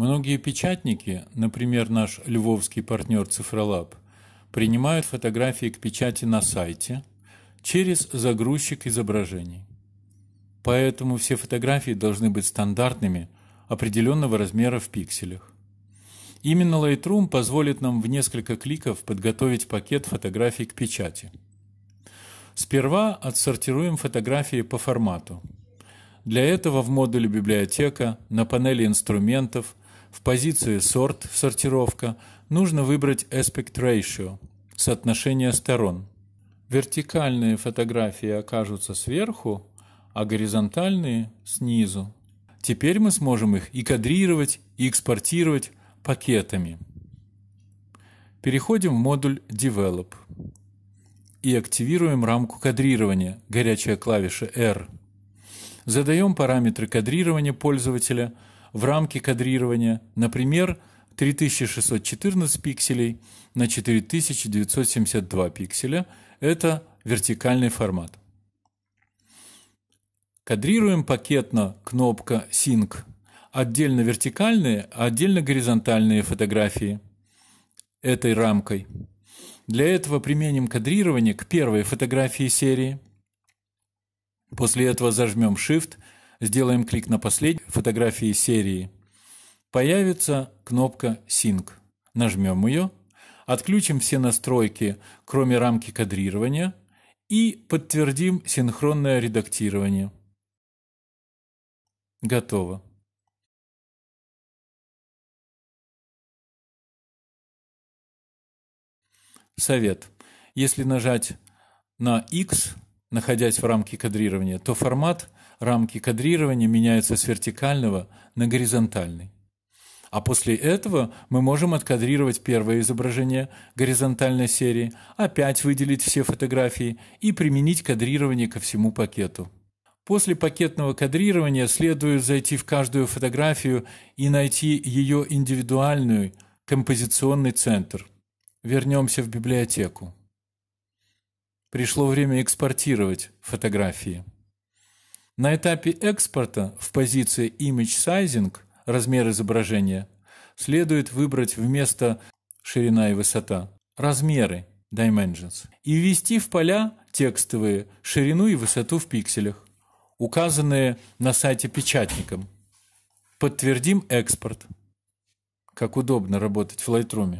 Многие печатники, например, наш львовский партнер Цифролаб, принимают фотографии к печати на сайте через загрузчик изображений. Поэтому все фотографии должны быть стандартными, определенного размера в пикселях. Именно Lightroom позволит нам в несколько кликов подготовить пакет фотографий к печати. Сперва отсортируем фотографии по формату. Для этого в модуле «Библиотека» на панели инструментов в позиции «Сорт» – «Сортировка» нужно выбрать «Aspect Ratio» – соотношение сторон. Вертикальные фотографии окажутся сверху, а горизонтальные – снизу. Теперь мы сможем их и кадрировать, и экспортировать пакетами. Переходим в модуль Develop и активируем рамку кадрирования, горячая клавиша R. Задаем параметры кадрирования пользователя в рамке кадрирования, например, 3614 пикселей на 4972 пикселя – это вертикальный формат. Кадрируем пакетно кнопка Sync отдельно вертикальные, а отдельно горизонтальные фотографии этой рамкой. Для этого применим кадрирование к первой фотографии серии. После этого зажмем Shift, сделаем клик на последней фотографии серии. Появится кнопка Sync. Нажмем ее, отключим все настройки, кроме рамки кадрирования, и подтвердим синхронное редактирование. Готово. Совет. Если нажать на X, находясь в рамке кадрирования, то формат рамки кадрирования меняется с вертикального на горизонтальный. А после этого мы можем откадрировать первое изображение горизонтальной серии, опять выделить все фотографии и применить кадрирование ко всему пакету. После пакетного кадрирования следует зайти в каждую фотографию и найти ее индивидуальный композиционный центр – Вернемся в библиотеку. Пришло время экспортировать фотографии. На этапе экспорта в позиции Image Sizing размер изображения следует выбрать вместо ширина и высота размеры Dimensions и ввести в поля текстовые ширину и высоту в пикселях, указанные на сайте печатником. Подтвердим экспорт. Как удобно работать в Lightroom.